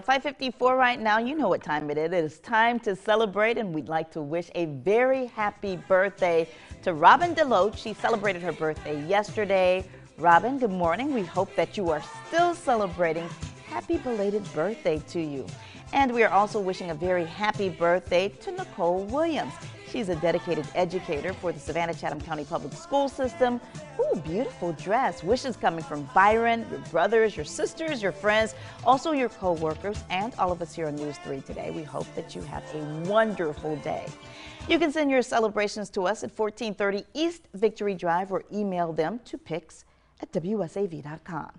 554 right now, you know what time it is. It is time to celebrate, and we'd like to wish a very happy birthday to Robin Deloach. She celebrated her birthday yesterday. Robin, good morning. We hope that you are still celebrating. Happy belated birthday to you. And we are also wishing a very happy birthday to Nicole Williams. She's a dedicated educator for the Savannah Chatham County Public School System. Ooh, beautiful dress. Wishes coming from Byron, your brothers, your sisters, your friends, also your co-workers, and all of us here on News 3 today. We hope that you have a wonderful day. You can send your celebrations to us at 1430 East Victory Drive or email them to pics at WSAV.com.